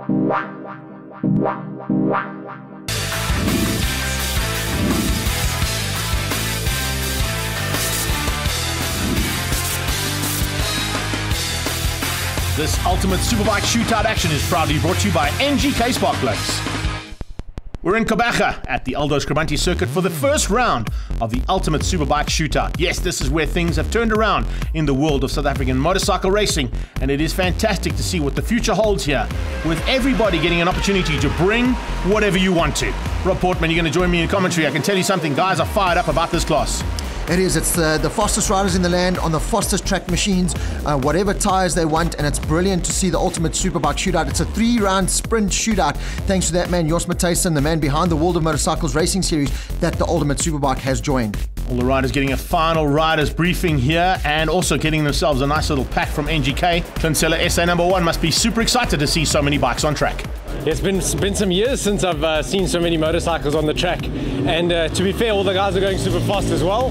This Ultimate Superbike Shootout action is proudly brought to you by NGK Spark Plugs. We're in Gqeberha at the Aldo Scribante circuit for the first round of the Ultimate Superbike Shootout. Yes, this is where things have turned around in the world of South African motorcycle racing, and it is fantastic to see what the future holds here, with everybody getting an opportunity to bring whatever you want to. Rob Portman, you're going to join me in commentary. I can tell you something, guys are fired up about this class. It is. It's the, the fastest riders in the land on the fastest track machines, uh, whatever tires they want, and it's brilliant to see the ultimate superbike shootout. It's a three-round sprint shootout, thanks to that man Jos Matthijssen, the man behind the World of Motorcycles Racing Series that the ultimate superbike has joined. All the riders getting a final riders briefing here, and also getting themselves a nice little pack from NGK. Clint Seller SA number one must be super excited to see so many bikes on track. It's been been some years since I've uh, seen so many motorcycles on the track, and uh, to be fair, all the guys are going super fast as well.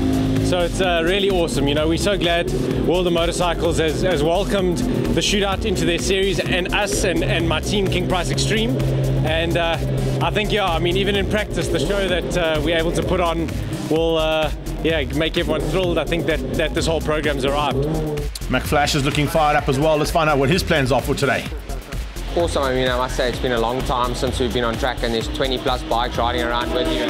So it's uh, really awesome. You know, we're so glad World of Motorcycles has, has welcomed the shootout into their series, and us and, and my team King Price Extreme. And uh, I think, yeah, I mean, even in practice, the show that uh, we're able to put on will, uh, yeah, make everyone thrilled. I think that that this whole program's arrived. McFlash is looking fired up as well. Let's find out what his plans are for today. Awesome. I mean, I must say it's been a long time since we've been on track, and there's 20 plus bikes riding around with you.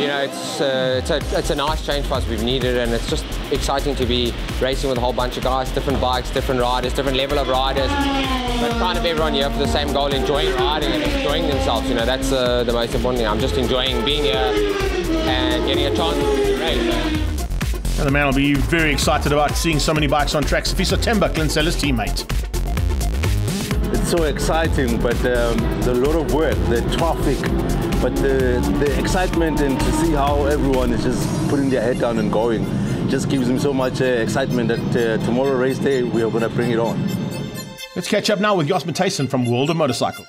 You know, it's uh, it's a it's a nice change for us. We've needed, and it's just exciting to be racing with a whole bunch of guys, different bikes, different riders, different level of riders, but kind of everyone here for the same goal, enjoying riding and enjoying themselves. You know, that's uh, the most important thing. I'm just enjoying being here and getting a chance to race. And the man will be very excited about seeing so many bikes on track. Sifiso Temba, Clint Seller's teammate. It's so exciting, but um, a lot of work, the traffic, but the, the excitement and to see how everyone is just putting their head down and going just gives me so much uh, excitement that uh, tomorrow race day we are going to bring it on. Let's catch up now with Jos Tyson from World of Motorcycle.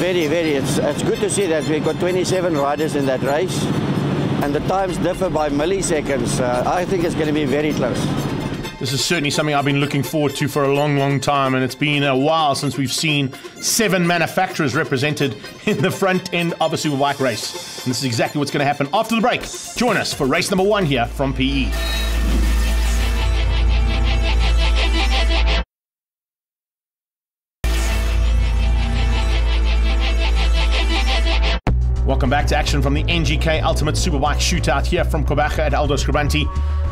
Very, very. It's, it's good to see that we've got 27 riders in that race, and the times differ by milliseconds. Uh, I think it's going to be very close. This is certainly something I've been looking forward to for a long, long time, and it's been a while since we've seen seven manufacturers represented in the front end of a superbike race. And this is exactly what's going to happen after the break. Join us for race number one here from PE. Welcome back to action from the NGK Ultimate Superbike Shootout here from Gqeberha at Aldo Scribante.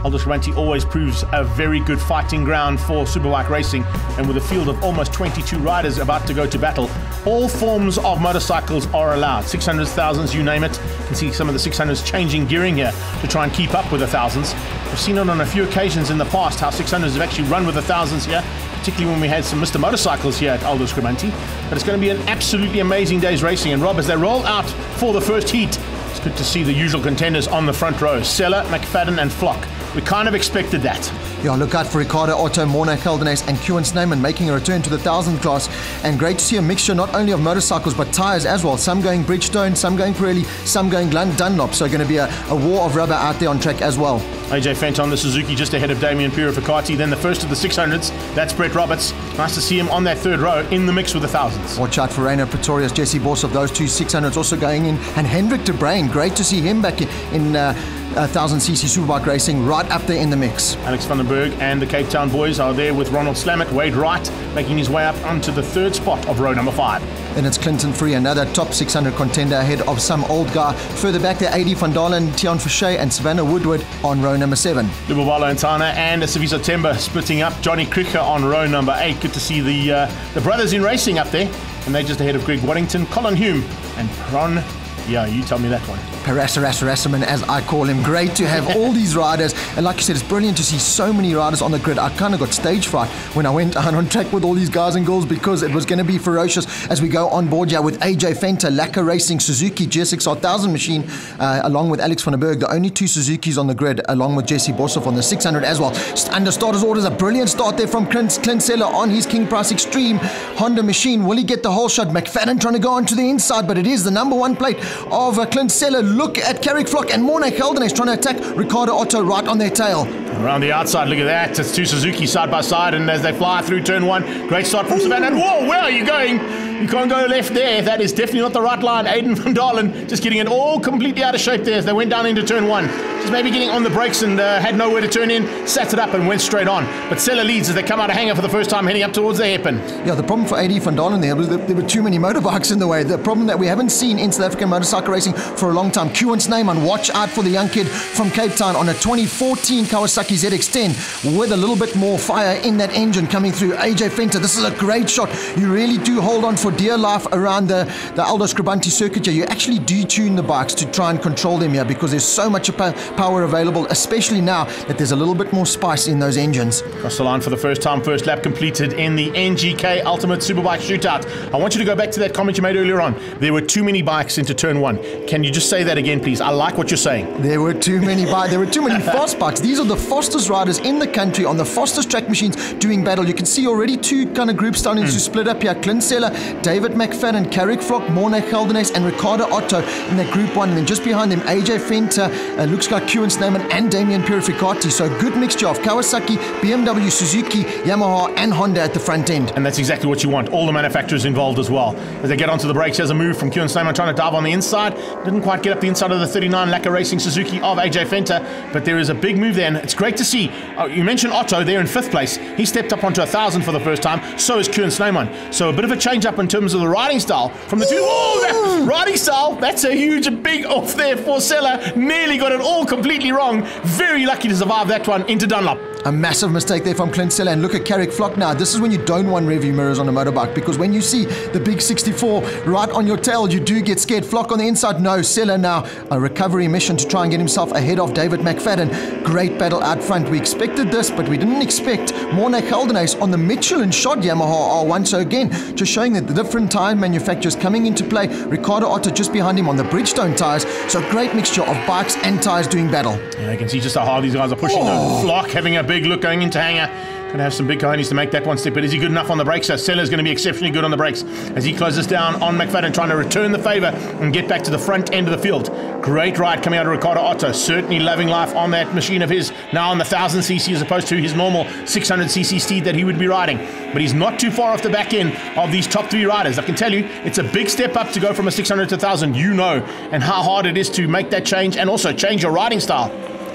Aldo Scribante always proves a very good fighting ground for superbike racing, and with a field of almost 22 riders about to go to battle, all forms of motorcycles are allowed. 600s, thousands, you name it. You can see some of the 600s changing gearing here to try and keep up with the thousands. We've seen it on a few occasions in the past how 600s have actually run with the thousands here, particularly when we had some Mr. Motorcycles here at Aldo Scribante. But it's going to be an absolutely amazing day's racing. And Rob, as they roll out for the first heat, it's good to see the usual contenders on the front row Seller, McFadden, and Flock. We kind of expected that. Yeah, look out for Ricardo Otto, Morne Geldenhuys, and Kieran Sneyman making a return to the 1000 class. And great to see a mixture not only of motorcycles but tyres as well. Some going Bridgestone, some going Pirelli, some going Dunlop. So, going to be a, a war of rubber out there on track as well. AJ Venter, the Suzuki, just ahead of Damien Purificati. Then the first of the 600s, that's Brett Roberts. Nice to see him on that third row in the mix with the thousands. Watch out for Reino Pretorius, Jesse Boshoff, those two 600s also going in. And Hendrik de great to see him back in, in uh, 1000cc Superbike racing right up there in the mix. Alex van den Berg and the Cape Town boys are there with Ronald Slamet, Wade Wright, making his way up onto the third spot of row number five. Then it's Clinton Fourie, another top 600 contender ahead of some old guy. Further back there, AD van Dalen, Tian Fouché, and Savannah Woodward on row number seven. Lubabalo and Tana and Sifiso Temba splitting up. Johnny Kricher on row number eight. Good to see the uh, the brothers in racing up there. And they're just ahead of Greg Waddington, Colin Hume, and Ron. Yeah, you tell me that one. Parasarasarasaman, as I call him. Great to have all these riders. And like you said, it's brilliant to see so many riders on the grid. I kind of got stage fright when I went out on track with all these guys and girls because it was going to be ferocious as we go on board here with AJ Venter, Lacquer Racing, Suzuki GSX 1000 machine, uh, along with Alex van der Berg. The only two Suzukis on the grid, along with Jesse Boshoff on the 600 as well. Under starters orders, a brilliant start there from Clint, Clint Seller on his King Price Extreme Honda machine. Will he get the whole shot? McFadden trying to go onto the inside, but it is the number one plate of uh, Clint Seller. Look at Carrick Flock and Morne Geldenhuys trying to attack Ricardo Otto right on their tail. Around the outside, look at that. It's two Suzuki side by side, and as they fly through turn one, great start from Savannah. And whoa, where are you going? You can't go left there. That is definitely not the right line. Aiden van Dalen just getting it all completely out of shape there as they went down into turn one. Just maybe getting on the brakes and uh, had nowhere to turn in, sat it up and went straight on. But Seller leads as they come out of hangar for the first time, heading up towards the hairpin. Yeah, the problem for AD van Dalen there was there were too many motorbikes in the way. The problem that we haven't seen in South African motorcycle racing for a long time. Kuan's name on watch out for the young kid from Cape Town on a 2014 Kawasaki ZX10 with a little bit more fire in that engine coming through. AJ Venter, this is a great shot. You really do hold on for dear life around the, the Aldo Scribante circuit here. You actually detune the bikes to try and control them here because there's so much power available, especially now that there's a little bit more spice in those engines. Across the line for the first time, first lap completed in the NGK Ultimate Superbike Shootout. I want you to go back to that comment you made earlier on. There were too many bikes into turn one. Can you just say that again, please? I like what you're saying. There were too many bikes. There were too many fast bikes. These are the fastest riders in the country on the fastest track machines doing battle. You can see already two kind of groups starting mm. to split up here. Clint Seller, David McFadden, Carrick Flock, Morne Geldenhuys, and Ricardo Otto in that group one. And then just behind them, AJ Venter, uh, looks like Kuan Snyman and Damian Purificati. So a good mixture of Kawasaki, BMW, Suzuki, Yamaha, and Honda at the front end. And that's exactly what you want. All the manufacturers involved as well. As they get onto the brakes, there's a move from Kuan Snyman trying to dive on the inside. Didn't quite get up the inside of the 39 Laka Racing Suzuki of AJ Venter, but there is a big move there, and it's great to see. Oh, you mentioned Otto there in fifth place. He stepped up onto a thousand for the first time. So is Kuan Snyman. So a bit of a change up in terms of the riding style from the two. Oh, that, riding style. That's a huge, big off there for Seller. Nearly got it all completely wrong. Very lucky to survive that one into Dunlop. A massive mistake there from Clint Seller. And look at Carrick Flock now. This is when you don't want rearview mirrors on a motorbike because when you see the big 64 right on your tail, you do get scared. Flock on the inside, no. Seller now a recovery mission to try and get himself ahead of David McFadden. Great battle out front. We expected this, but we didn't expect Morne Geldenhuys on the Michelin Shod Yamaha R1. So again, just showing that the different tire manufacturers coming into play. Ricardo Otto just behind him on the Bridgestone tires. So great mixture of bikes and tires doing battle. Yeah, you can see just how hard these guys are pushing. Oh. Flock having a big look going into hangar. Going to have some big cojones to make that one step, but is he good enough on the brakes? So Seller's going to be exceptionally good on the brakes as he closes down on McFadden, trying to return the favour and get back to the front end of the field. Great ride coming out of Ricardo Otto. Certainly loving life on that machine of his, now on the 1000cc as opposed to his normal 600cc steed that he would be riding. But he's not too far off the back end of these top three riders. I can tell you, it's a big step up to go from a 600 to 1000. You know, and how hard it is to make that change and also change your riding style.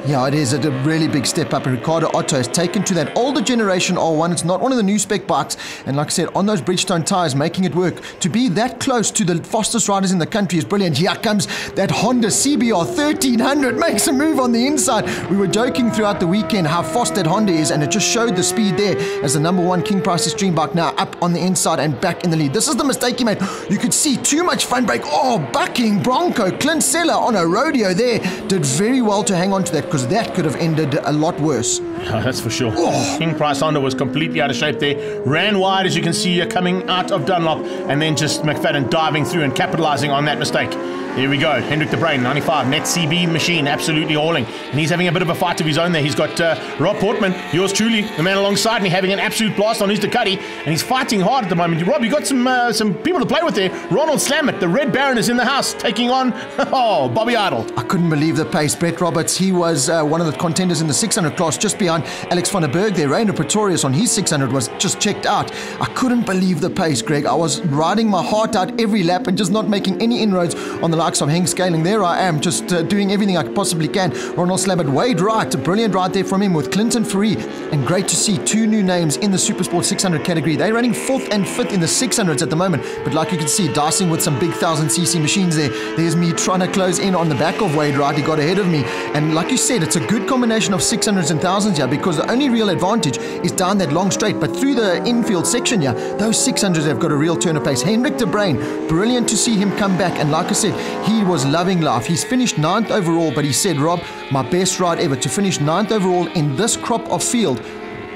Yeah, it is a really big step up. And Ricardo Otto has taken to that older generation R1. It's not one of the new spec bikes. And like I said, on those Bridgestone tyres, making it work. To be that close to the fastest riders in the country is brilliant. Here comes that Honda CBR 1300. Makes a move on the inside. We were joking throughout the weekend how fast that Honda is. And it just showed the speed there as the number one King Price Extreme bike now up on the inside and back in the lead. This is the mistake he made. You could see too much front brake. Oh, bucking Bronco. Clint Seller on a rodeo there. Did very well to hang on to that because that could have ended a lot worse. Oh, that's for sure. Oh. King Price Honda was completely out of shape there. Ran wide, as you can see, coming out of Dunlop, and then just McFadden diving through and capitalizing on that mistake. Here we go. Hendrik de Bruin, 95, net CB machine, absolutely hauling. And he's having a bit of a fight of his own there. He's got uh, Rob Portman, yours truly, the man alongside me, having an absolute blast on his Ducati. And he's fighting hard at the moment. Rob, you got some uh, some people to play with there. Ronald Slamet, the Red Baron, is in the house, taking on, oh, Bobby Idle. I couldn't believe the pace. Brett Roberts, he was uh, one of the contenders in the 600 class, just behind Alex van der Berg there. Rainer Pretorius on his 600 was just checked out. I couldn't believe the pace, Greg. I was riding my heart out every lap and just not making any inroads on the likes of Henk Scaling there I am, just uh, doing everything I possibly can. Ronald Slabbert, Wade Wright, brilliant ride there from him with Clinton Fourie. And great to see two new names in the Supersport 600 category. They're running fourth and fifth in the 600s at the moment. But like you can see, dicing with some big 1000cc machines there. There's me trying to close in on the back of Wade Wright. He got ahead of me. And like you said, it's a good combination of 600s and 1000s here because the only real advantage is down that long straight. But through the infield section here, those 600s have got a real turn of pace. Hendrik de Bruin, brilliant to see him come back. And like I said, he was loving life. He's finished ninth overall, but he said, Rob, my best ride ever. To finish ninth overall in this crop of field,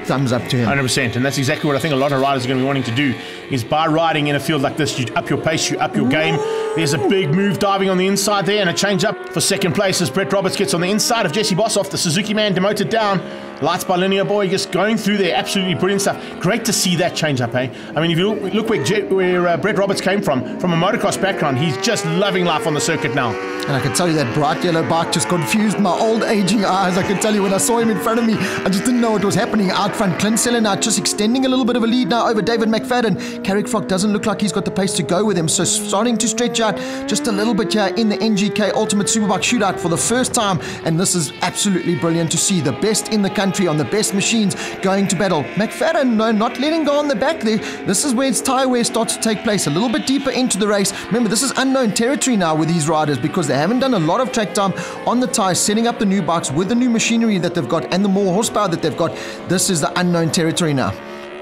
thumbs up to him. 100%. And that's exactly what I think a lot of riders are going to be wanting to do is by riding in a field like this, you up your pace, you up your game. There's a big move diving on the inside there and a change up for second place as Brett Roberts gets on the inside of Jesse Boshoff, the Suzuki man demoted down. Lights by Linear Boy just going through there, absolutely brilliant stuff. Great to see that change up, eh? I mean, if you look, where, Je- where uh, Brett Roberts came from, from a motocross background, he's just loving life on the circuit now. And I can tell you that bright yellow bike just confused my old aging eyes. I can tell you when I saw him in front of me, I just didn't know what was happening. Out front, Clint Seller now just extending a little bit of a lead now over David McFadden. Carrick Flock doesn't look like he's got the pace to go with him, so starting to stretch out just a little bit here in the NGK Ultimate Superbike Shootout for the first time. And this is absolutely brilliant to see the best in the country on the best machines going to battle. McFadden, no, not letting go on the back there. This is where its tire wear starts to take place, a little bit deeper into the race. Remember, this is unknown territory now with these riders because they haven't done a lot of track time on the tires, setting up the new bikes with the new machinery that they've got and the more horsepower that they've got. This is the unknown territory now.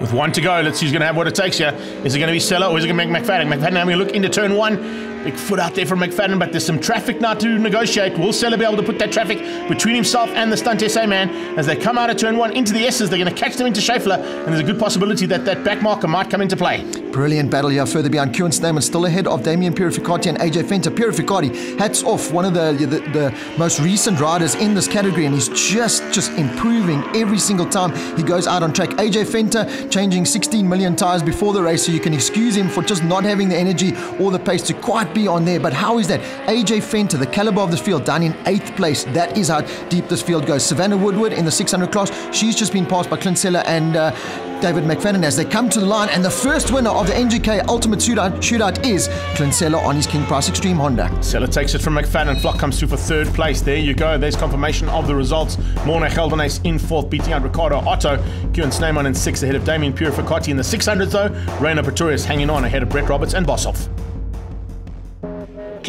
With one to go, let's see who's going to have what it takes here. Is it going to be Seller or is it going to be McFadden? McFadden having a look into turn one. Big foot out there from McFadden, but there's some traffic now to negotiate. Will Seller be able to put that traffic between himself and the Stunt SA man as they come out of turn one into the S's? They're going to catch them into Schaeffler, and there's a good possibility that that back marker might come into play. Brilliant battle here further behind Kieran Snowman, still ahead of Damien Purificati and AJ Venter. Purificati, hats off, one of the, the the most recent riders in this category, and he's just just improving every single time he goes out on track. AJ Venter changing 16 million tires before the race, so you can excuse him for just not having the energy or the pace to quite be on there. But how is that? AJ Venter, the caliber of this field, down in eighth place. That is how deep this field goes. Savannah Woodward in the 600 class, she's just been passed by Clint Seller and. Uh, David McFadden as they come to the line, and the first winner of the NGK Ultimate Shootout, shootout is Clint Seller on his King Price Extreme Honda. Seller takes it from McFadden. Flock comes through for third place. There you go. There's confirmation of the results. Morne Geldenhuys in fourth, beating out Ricardo Otto. Kieran Sneyman in sixth, ahead of Damien Purificati in the 600s, though. Rainer Pretorius hanging on ahead of Brett Roberts and Boshoff.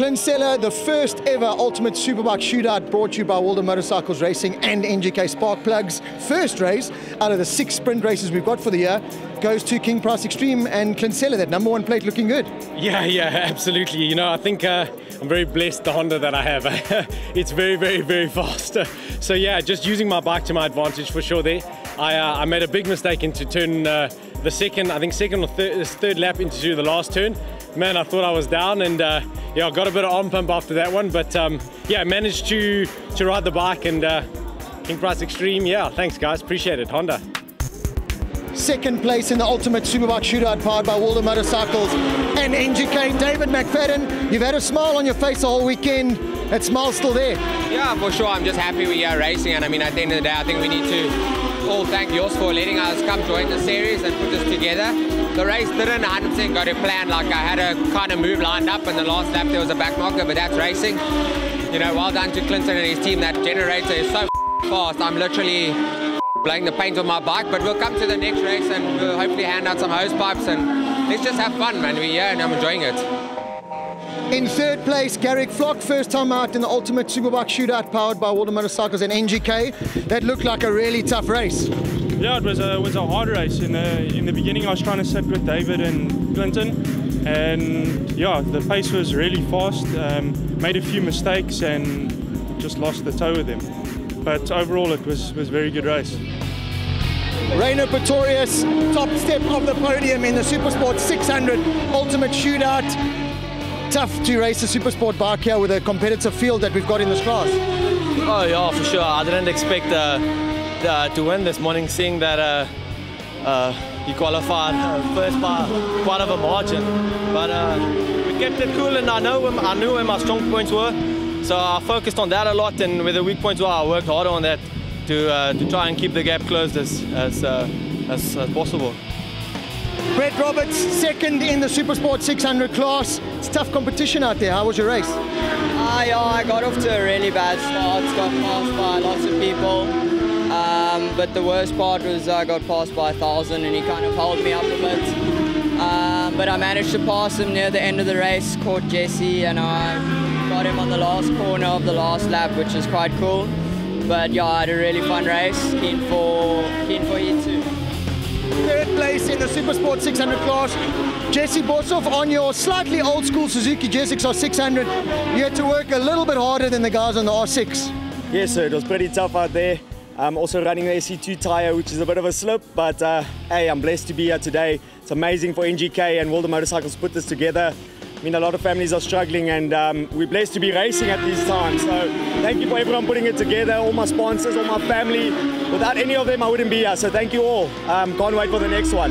Clint Seller, the first ever Ultimate Superbike Shootout brought to you by World of Motorcycles Racing and NGK Spark Plugs. First race out of the six sprint races we've got for the year goes to King Price Extreme and Clint Seller, that number one plate looking good. Yeah, yeah, absolutely. You know, I think uh, I'm very blessed the Honda that I have. it's very, very, very fast. So yeah, just using my bike to my advantage for sure. There, I, uh, I made a big mistake into turn uh, the second, I think second or third, third lap into the last turn. Man, I thought I was down, and uh, yeah, I got a bit of arm pump after that one. But um, yeah, managed to to ride the bike and uh, King Price Extreme. Yeah, thanks guys, appreciate it, Honda. Second place in the Ultimate Superbike Shootout powered by World of Motorcycles and NGK. David McFadden, you've had a smile on your face the whole weekend. That smile's still there. Yeah, for sure. I'm just happy we are racing, and I mean, at the end of the day, I think we need to all thank yours for letting us come join the series and put this together. The race didn't 100% go to plan. Like I had a kind of move lined up, and the last lap there was a back marker, but that's racing. You know, well done to Clinton and his team. That generator is so fast. I'm literally blowing the paint on my bike, but we'll come to the next race and we'll hopefully hand out some hose pipes and let's just have fun, man. We're here and I'm enjoying it. In third place, Garrick Flock, first time out in the Ultimate Superbike Shootout powered by World of Motorcycles and NGK. That looked like a really tough race. Yeah, it was a was a hard race. In the in the beginning, I was trying to sit with David and Clinton, and yeah, the pace was really fast. Um, made a few mistakes and just lost the toe with them. But overall, it was was a very good race. Rainer Pretorius, top step of the podium in the Supersport 600 Ultimate Shootout. Tough to race a Supersport bike here with a competitive field that we've got in this class. Oh yeah, for sure. I didn't expect uh, uh, to win this morning, seeing that uh, uh, he qualified uh, first by quite of a margin. But uh, we kept it cool, and I know I knew where my strong points were, so I focused on that a lot. And where the weak points were, I worked harder on that to uh, to try and keep the gap closed as as, uh, as as possible. Brett Roberts, second in the Supersport 600 class. It's tough competition out there. How was your race? Uh, yeah, I got off to a really bad start. Got passed by lots of people. Um, but the worst part was I got passed by a thousand and he kind of held me up a bit. Um, but I managed to pass him near the end of the race, caught Jesse, and I got him on the last corner of the last lap, which is quite cool. But yeah, I had a really fun race. Keen for keen for you too. Third place in the Supersport 600 class. Jesse Boshoff on your slightly old school Suzuki GSXR 600. You had to work a little bit harder than the guys on the R6. Yes, sir, it was pretty tough out there. I'm also running the SC2 tire, which is a bit of a slip, but uh, hey, I'm blessed to be here today. It's amazing for NGK and World of Motorcycles put this together. I mean, a lot of families are struggling, and um, we're blessed to be racing at these times. So thank you for everyone putting it together, all my sponsors, all my family. Without any of them, I wouldn't be here. So thank you all. Um, can't wait for the next one.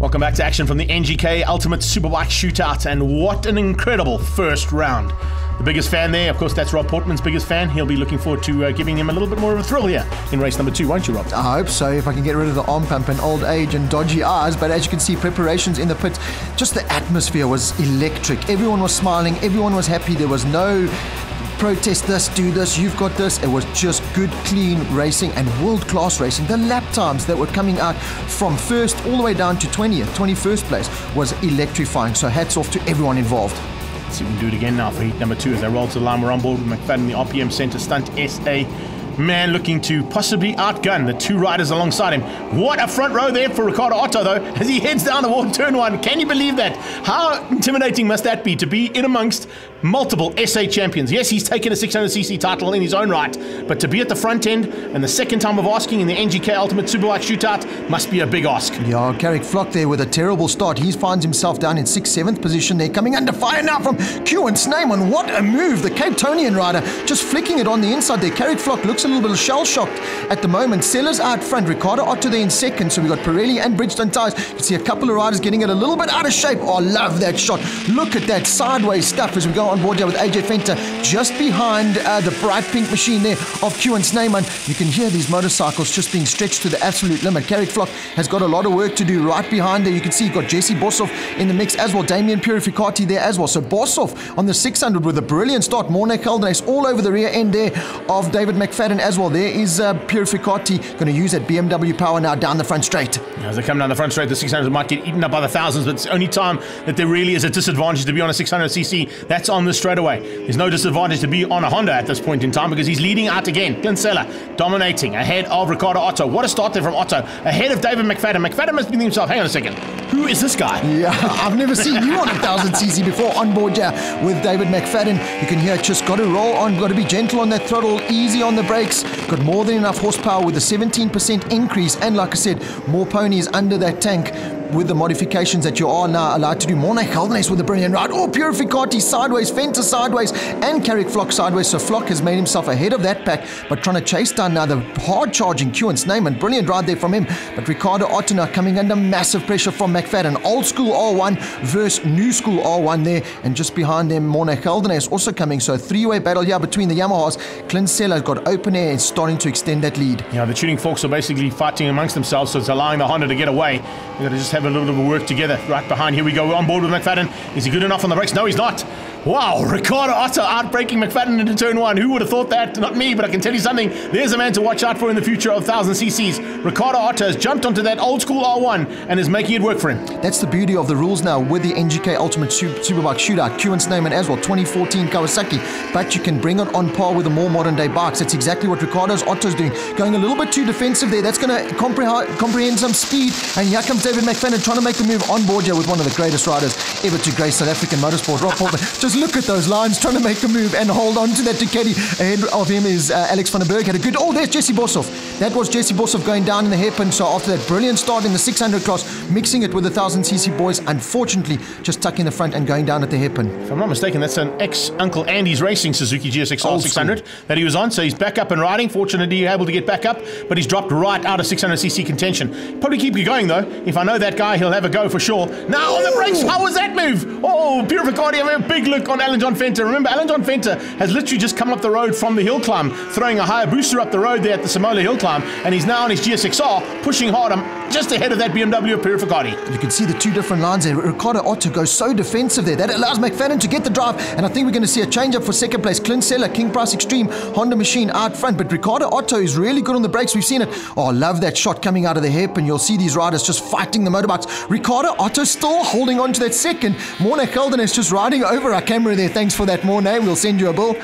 Welcome back to action from the NGK Ultimate Superbike Shootout, and what an incredible first round. The biggest fan there, of course, that's Rob Portman's biggest fan. He'll be looking forward to uh, giving him a little bit more of a thrill here in race number two, won't you, Rob? I hope so, if I can get rid of the arm pump and old age and dodgy eyes. But as you can see, preparations in the pit, just the atmosphere was electric. Everyone was smiling, everyone was happy. There was no protest this, do this, you've got this. It was just good, clean racing and world class racing. The lap times that were coming out from first all the way down to 20th, 21st place was electrifying. So hats off to everyone involved. See if we can do it again now for heat number two as they roll to the line. We're on board with McFadden, the RPM Centre Stunt SA. Man looking to possibly outgun the two riders alongside him. What a front row there for Ricardo Otto, though, as he heads down the wall turn one. Can you believe that? How intimidating must that be to be in amongst multiple SA champions? Yes, he's taken a 600cc title in his own right, but to be at the front end and the second time of asking in the NGK Ultimate Superbike Shootout must be a big ask. Yeah, Carrick Flock there with a terrible start. He finds himself down in sixth, seventh position there, coming under fire now from Q and Sneyman. What a move! The Cape Tonian rider just flicking it on the inside there. Carrick Flock looks a little bit shell shocked at the moment. Sellers out front, Ricardo Otto there in second. So we've got Pirelli and Bridgestone tires. You can see a couple of riders getting it a little bit out of shape. Oh, I love that shot. Look at that sideways stuff as we go on board here with AJ Venter just behind uh, the bright pink machine there of Q and Sneyman. You can hear these motorcycles just being stretched to the absolute limit. Carrick Flock has got a lot of work to do right behind there. You can see you've got Jesse Boshoff in the mix as well. Damien Purificati there as well. So Boshoff on the 600 with a brilliant start. Morne Geldenhuys all over the rear end there of David McFadden as well. There is uh, Purificati going to use that BMW power now down the front straight. As they come down the front straight, the 600 might get eaten up by the thousands, but it's only time that there really is a disadvantage to be on a 600cc. That's on the straightaway. There's no disadvantage to be on a Honda at this point in time because he's leading out again. Clint Seller dominating ahead of Ricardo Otto. What a start there from Otto. Ahead of David McFadden. McFadden must be himself, hang on a second, who is this guy? Yeah, I've never seen you on a 1000cc before on board yeah, with David McFadden. You can hear just got to roll on, got to be gentle on that throttle, easy on the brakes. Got more than enough horsepower with a 17% increase. And like I said, more ponies under that tank with the modifications that you are now allowed to do. Morne Geldenhuys with a brilliant ride. Oh, Purificati sideways, Venter sideways, and Carrick Flock sideways. So Flock has made himself ahead of that pack, but trying to chase down now the hard charging Q and Brilliant ride there from him. But Ricardo Ottena coming under massive pressure from McFadden. Old school R1 versus new school R1 there. And just behind them, Morne Geldenhuys also coming. So a three way battle here between the Yamahas. Clint Seller's got open air and starting to extend that lead. Yeah, the tuning forks are basically fighting amongst themselves, so it's allowing the Honda to get away. Got to just have a little bit of work together right behind. Here we go. On board with McFadden. Is he good enough on the brakes? No, he's not. Wow, Ricardo Otto outbreaking McFadden into turn one. Who would have thought that? Not me, but I can tell you something. There's a man to watch out for in the future of 1000 cc's. Ricardo Otto has jumped onto that old school R1 and is making it work for him. That's the beauty of the rules now with the NGK Ultimate Super- Superbike Shootout. Q and Sneyman as well, 2014 Kawasaki. But you can bring it on par with the more modern day bikes. That's exactly what Ricardo's Otto's doing. Going a little bit too defensive there. That's going to comprehend, comprehend some speed. And here comes David McFadden trying to make the move on board here with one of the greatest riders ever to grace South African motorsport. Rob Portman. Just look at those lines trying to make a move and hold on to that Ducati. Ahead of him is uh, Alex van den Berg. Had a good. Oh, there's Jesse Boshoff. That was Jesse Boshoff going down in the hairpin. So after that brilliant start in the 600 class, mixing it with the 1000cc boys, unfortunately just tucking the front and going down at the hairpin. If I'm not mistaken, that's an ex Uncle Andy's Racing Suzuki GSXR Old 600 that he was on. So he's back up and riding. Fortunately, he's able to get back up, but he's dropped right out of 600cc contention. Probably keep you going though. If I know that guy, he'll have a go for sure. Now on the brakes, how was that move? Oh, mean, a big look on Alan John Venter. Remember, Alan John Venter has literally just come up the road from the hill climb, throwing a Hayabusa up the road there at the Simola hill climb, and he's now on his GSXR, pushing hard. I'm just ahead of that BMW of Purificati. You can see the two different lines there. Ricardo Otto goes so defensive there. That allows McFadden to get the drive, and I think we're going to see a change up for second place. Clint Seller, King Price Extreme, Honda Machine out front, but Ricardo Otto is really good on the brakes. We've seen it. Oh, I love that shot coming out of the hip, and you'll see these riders just fighting the motorbikes. Ricardo Otto still holding on to that second. Morne Geldenhuys just riding over our camera there. Thanks for that, Morne. We'll send you a bill.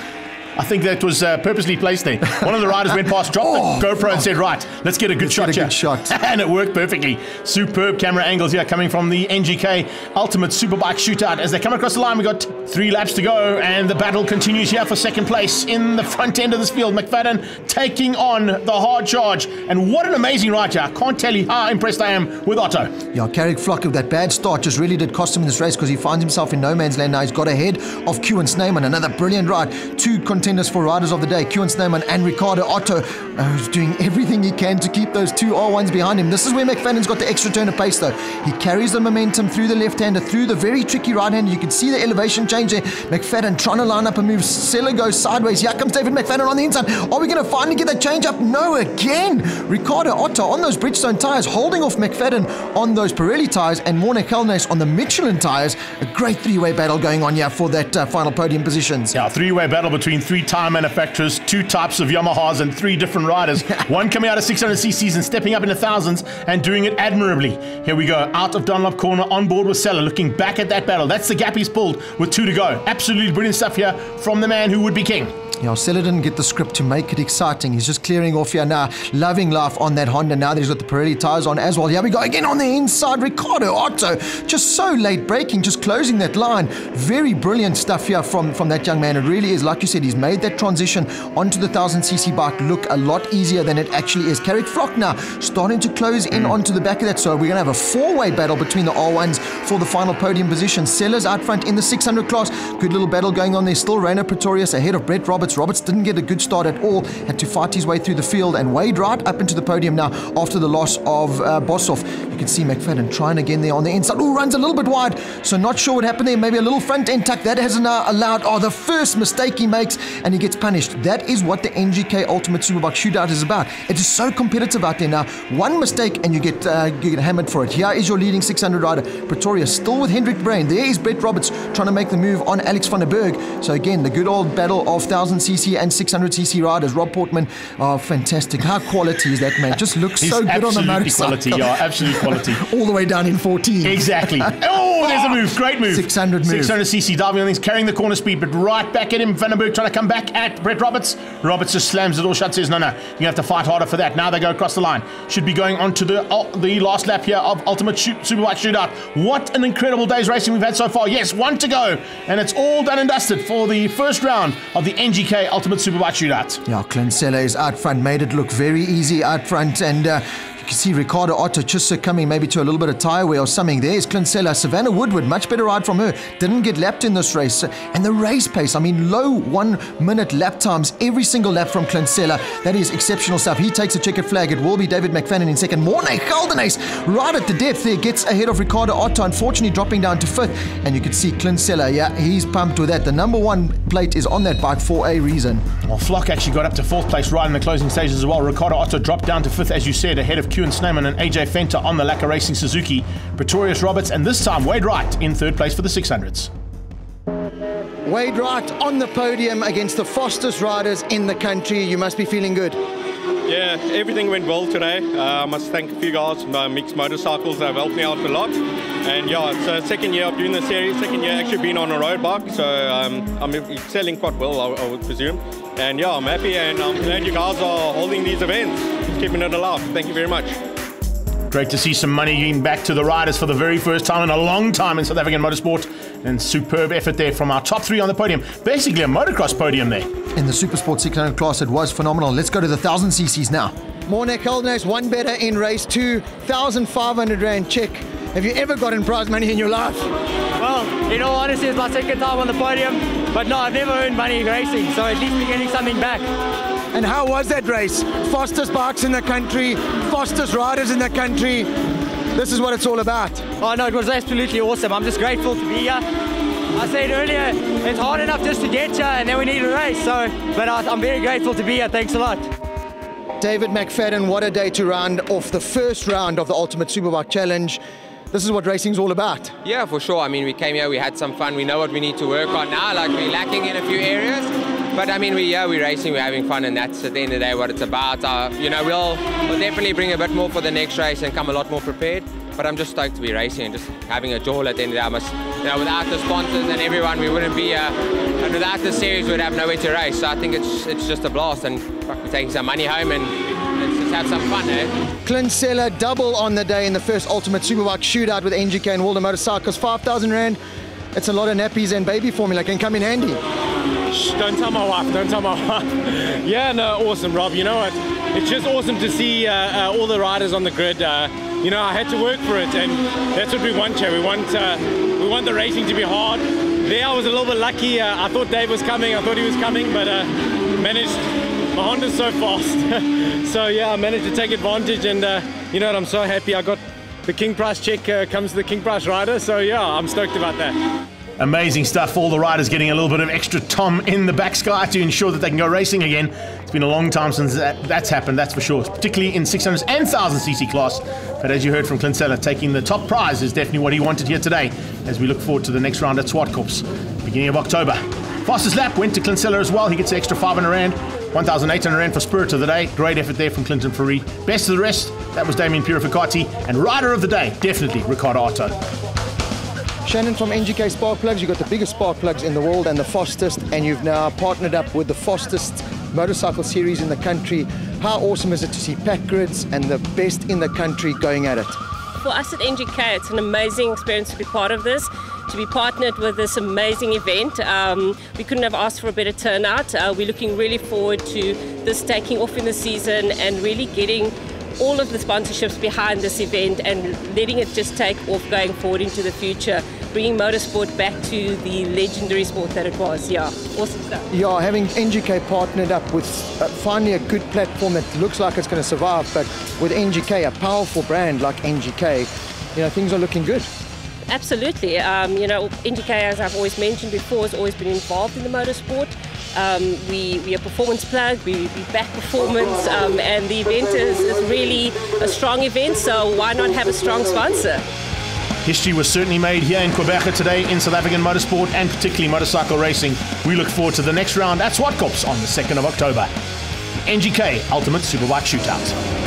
I think that was uh, purposely placed there. One of the riders went past, dropped Oh, the GoPro and said, right, let's get a good Let's shot get a here. good shot. and it worked perfectly. Superb camera angles here coming from the NGK Ultimate Superbike Shootout. As they come across the line, we got three laps to go, and the battle continues here for second place in the front end of this field. McFadden taking on the hard charge. And what an amazing ride here. I can't tell you how impressed I am with Otto. Yeah, Carrick Flock with that bad start just really did cost him in this race because he finds himself in no man's land now. He's got ahead of Q and Sneyman. Another brilliant ride. Two contenders for riders of the day, and Sneyman and Ricardo Otto, uh, who's doing everything he can to keep those two R1s behind him. This is where McFadden's got the extra turn of pace though. He carries the momentum through the left-hander, through the very tricky right-hander. You can see the elevation change there. McFadden trying to line up a move. Seller goes sideways. Here comes David McFadden on the inside. Are we going to finally get that change up? No, again. Ricardo Otto on those Bridgestone tyres, holding off McFadden on those Pirelli tyres and Morne Geldenhuys on the Michelin tyres. A great three-way battle going on here for that uh, final podium positions. Yeah, three-way battle between three tire manufacturers, two types of Yamahas, and three different riders. One coming out of 600 cc's and stepping up into thousands and doing it admirably. Here we go, out of Dunlop corner, on board with Seller, looking back at that battle. That's the gap he's pulled with two to go. Absolutely brilliant stuff here from the man who would be king. Yeah, Seller didn't get the script to make it exciting. He's just clearing off here now, loving life on that Honda. Now that he's got the Pirelli tyres on as well. Here we go again on the inside. Ricardo Otto, just so late braking, just closing that line. Very brilliant stuff here from, from that young man. It really is. Like you said, he's made that transition onto the 1000cc bike look a lot easier than it actually is. Carrick Flock now starting to close in mm. onto the back of that. So we're going to have a four-way battle between the R1s for the final podium position. Sellers out front in the 600 class. Good little battle going on there. Still Rainer Pretorius ahead of Brett Roberts. Roberts didn't get a good start at all. Had to fight his way through the field and wade right up into the podium now after the loss of uh, Boshoff. You can see McFadden trying again there on the inside. Oh, runs a little bit wide. So not sure what happened there. Maybe a little front end tuck. That hasn't uh, allowed. Oh, the first mistake he makes and he gets punished. That is what the NGK Ultimate Superbike Shootout is about. It is so competitive out there now. One mistake and you get uh, you get hammered for it. Here is your leading 600 rider, Pretoria, still with Hendrik Brain. There is Brett Roberts trying to make the move on Alex van der Berg. So again, the good old battle of 1000cc and 600cc riders. Rob Portman, oh, fantastic. How quality is that man? Just looks so good on a absolutely motorcycle. quality, yeah, absolute quality. All the way down in 14. Exactly. Oh, there's a move. Great move. 600 move. 600cc diving on things, carrying the corner speed, but right back at him. Vandenberg trying to come back at Brett Roberts. Roberts just slams the door shut, says, no, no, you have to fight harder for that. Now they go across the line. Should be going on to the, uh, the last lap here of Ultimate Shoot, Superbike Shootout. What an incredible day's racing we've had so far. Yes, one to go. And it's all done and dusted for the first round of the NGK Ultimate Superbike Shootout. Yeah, Clint Seller is out front, made it look very easy out front, and uh, can see Ricardo Otto just succumbing maybe to a little bit of tire wear or something. There's Clint Seller. Savannah Woodward, much better ride from her. Didn't get lapped in this race. And the race pace, I mean, low one minute lap times every single lap from Clint Seller. That is exceptional stuff. He takes a checkered flag. It will be David McFadden in second. Morne Geldenhuys right at the depth there gets ahead of Ricardo Otto, unfortunately dropping down to fifth. And you can see Clint Seller, yeah, he's pumped with that. The number one plate is on that bike for a reason. Well, Flock actually got up to fourth place right in the closing stages as well. Ricardo Otto dropped down to fifth, as you said, ahead of Kuhn Sneyman and AJ Venter on the Lacquer Racing Suzuki. Pretorius Roberts, and this time Wade Wright in third place for the 600s. Wade Wright on the podium against the fastest riders in the country. You must be feeling good. Yeah, everything went well today. Uh, I must thank a few guys from uh, Mixed Motorcycles that have helped me out a lot. And yeah, it's the second year of doing the series, second year actually being on a road bike, so um, I'm selling quite well, I, I would presume. And yeah, I'm happy and I'm glad you guys are holding these events, keeping it alive. Thank you very much. Great to see some money getting back to the riders for the very first time in a long time in South African motorsport. And superb effort there from our top three on the podium. Basically a motocross podium there. In the Supersport 600 class, it was phenomenal. Let's go to the 1000 cc's now. Morne Geldenhuys, one better in race two, 1,500 Rand check. Have you ever gotten prize money in your life? Well, in all honesty, it's my second time on the podium, but no, I've never earned money racing, so at least we're getting something back. And how was that race? Fastest bikes in the country, fastest riders in the country. This is what it's all about. Oh no, it was absolutely awesome. I'm just grateful to be here. I said earlier, it's hard enough just to get here, and then we need a race. So, but I, I'm very grateful to be here. Thanks a lot. David McFadden, what a day to round off the first round of the Ultimate Superbike Challenge. This is what racing's all about. Yeah, for sure. I mean, we came here, we had some fun. We know what we need to work on now. Like we're lacking in a few areas, but I mean, we yeah, we're racing, we're having fun, and that's at the end of the day what it's about. Uh, you know, we'll we'll definitely bring a bit more for the next race and come a lot more prepared. But I'm just stoked to be racing and just having a jaw at the end of the day. I must, you know, without the sponsors and everyone, we wouldn't be here. But without this series, we'd have nowhere to race. So I think it's it's just a blast, and we're taking some money home and let's have some fun, eh? Clint Seller double on the day in the first Ultimate Superbike shootout with NGK and World of Motorcycles. 5,000 Rand. It's a lot of nappies and baby formula. Can come in handy. Shh, don't tell my wife, don't tell my wife. yeah, no, awesome, Rob. You know what? It's just awesome to see uh, uh, all the riders on the grid. Uh, you know, I had to work for it, and that's what we want here. We want, uh, we want the racing to be hard. There, I was a little bit lucky. Uh, I thought Dave was coming, I thought he was coming, but uh, managed. My Honda's so fast. so, yeah, I managed to take advantage, and uh, you know what? I'm so happy. I got the King Price check, uh, comes to the King Price rider, so yeah, I'm stoked about that. Amazing stuff. All the riders getting a little bit of extra Tom in the back sky to ensure that they can go racing again. It's been a long time since that, that's happened, that's for sure, particularly in 600s and 1000cc class. But as you heard from Clint Seller, taking the top prize is definitely what he wanted here today as we look forward to the next round at Zwartkops, beginning of October. Fastest lap went to Clint Seller as well. He gets the extra 500 Rand. 1,800 Rand for Spirit of the Day. Great effort there from Clinton Fourie. Best of the rest, that was Damien Purificati. And Rider of the Day, definitely Ricardo Otto. Shannon from NGK Spark Plugs, you've got the biggest spark plugs in the world and the fastest, and you've now partnered up with the fastest motorcycle series in the country. How awesome is it to see pack grids and the best in the country going at it? For us at NGK, it's an amazing experience to be part of this, to be partnered with this amazing event. Um, we couldn't have asked for a better turnout. Uh, we're looking really forward to this taking off in the season and really getting all of the sponsorships behind this event and letting it just take off going forward into the future bringing motorsport back to the legendary sport that it was. Yeah, awesome stuff. Yeah, having NGK partnered up with uh, finally a good platform that looks like it's going to survive, but with NGK, a powerful brand like NGK, you know, things are looking good. Absolutely. Um, you know, NGK, as I've always mentioned before, has always been involved in the motorsport. Um, we, we are performance plug, we, we back performance, um, and the event is, is really a strong event, so why not have a strong sponsor? History was certainly made here in Gqeberha today in South African motorsport and particularly motorcycle racing. We look forward to the next round at Zwartkops on the 2nd of October. NGK Ultimate Superbike Shootout.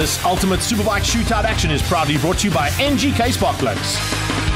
This Ultimate Superbike Shootout action is proudly brought to you by NGK Spark Plugs.